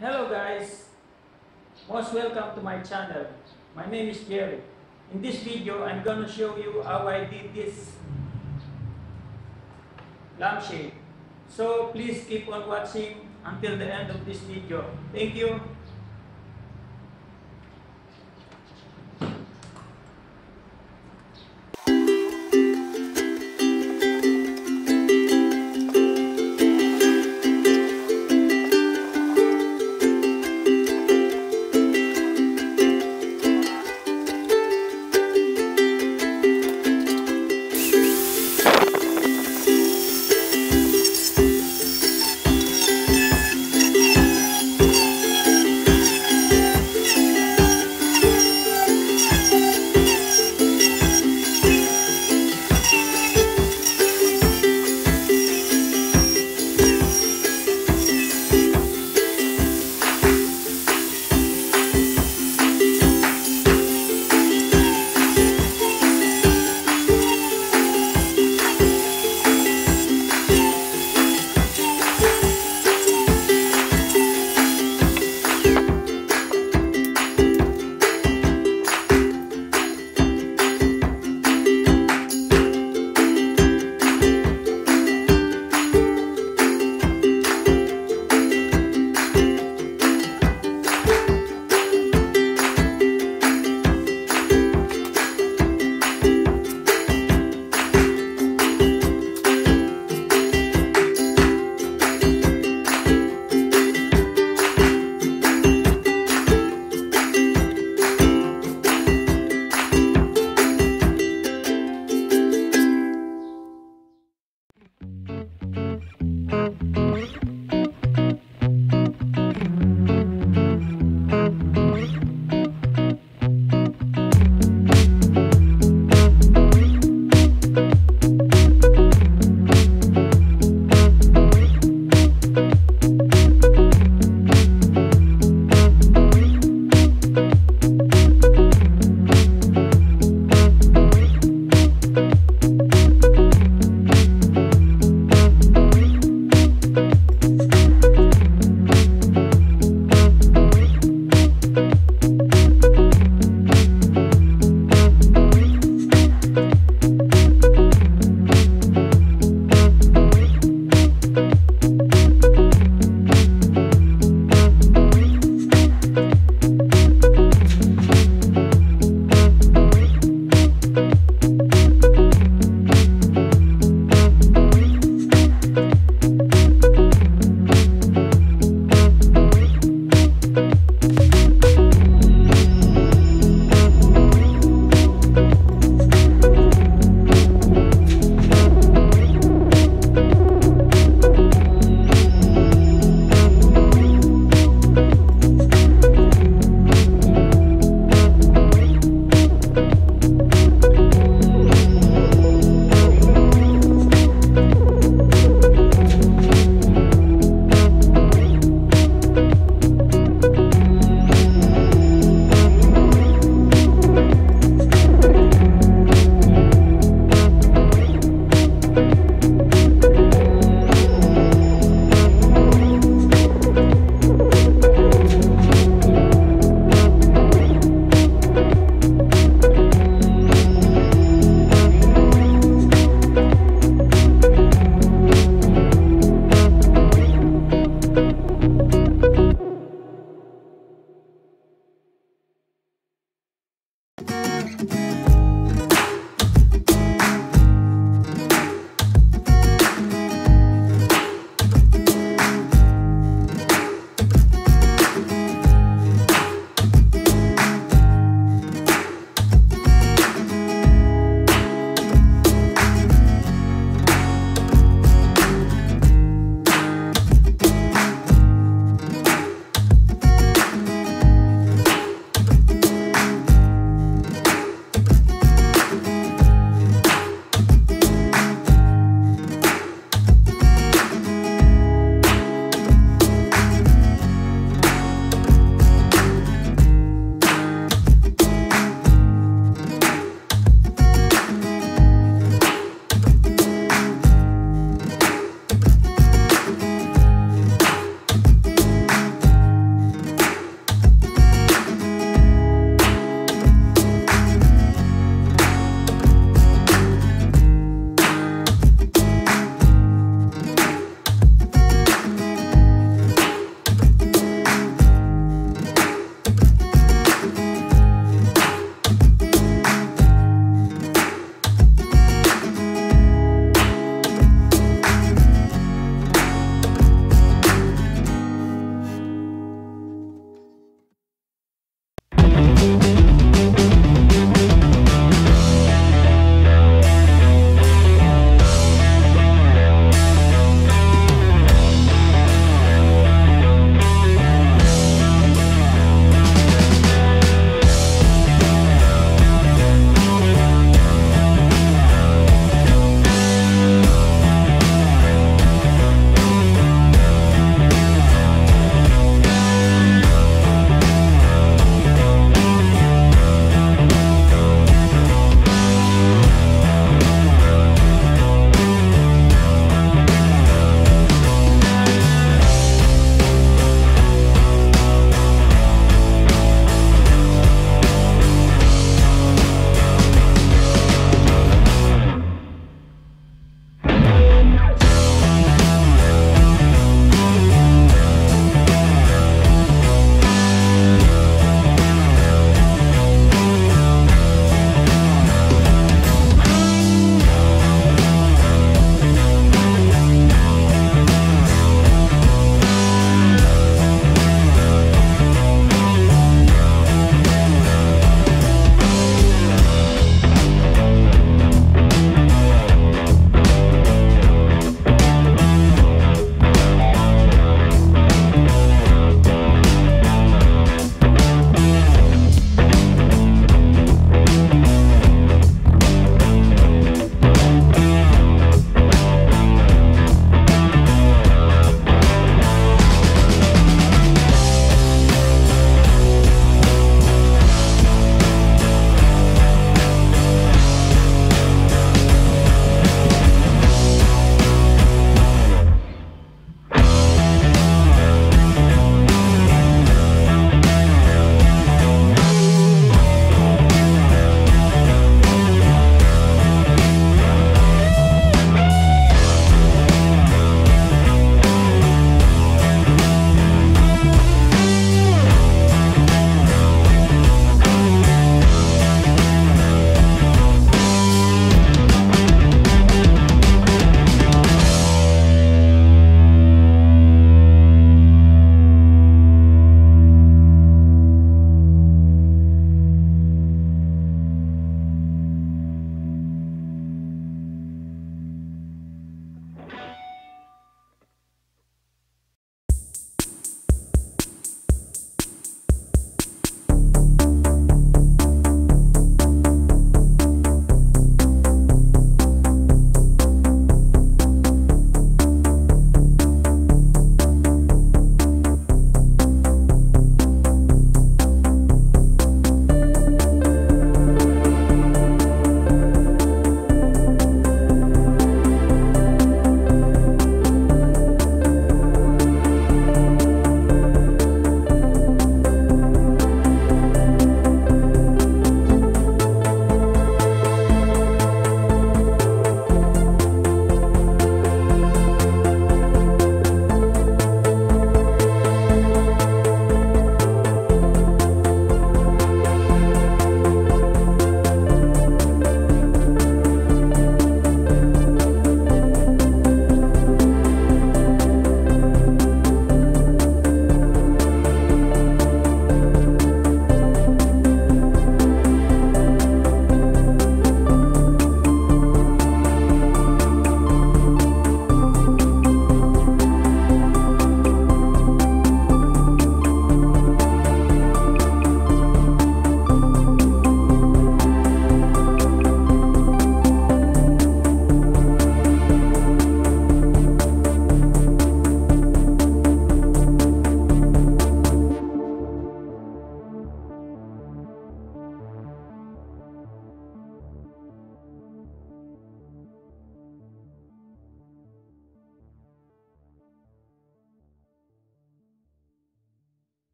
Hello guys! Most welcome to my channel. My name is Jerry. In this video, I'm gonna show you how I did this lampshade. So please keep on watching until the end of this video. Thank you.